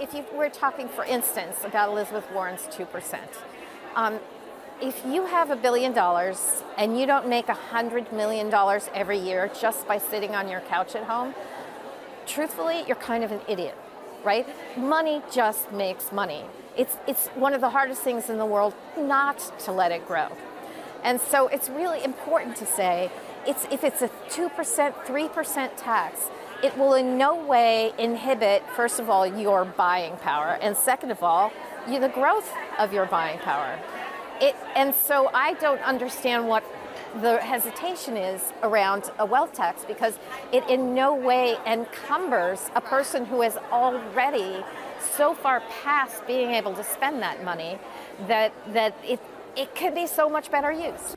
If you were talking, for instance, about Elizabeth Warren's 2%, um, if you have a billion dollars and you don't make a $100 million every year just by sitting on your couch at home, truthfully, you're kind of an idiot, right? Money just makes money. It's, it's one of the hardest things in the world not to let it grow. And so it's really important to say it's, if it's a 2%, 3% tax, it will in no way inhibit, first of all, your buying power, and second of all, the growth of your buying power. It, and so I don't understand what the hesitation is around a wealth tax because it in no way encumbers a person who is already so far past being able to spend that money that, that it, it could be so much better used.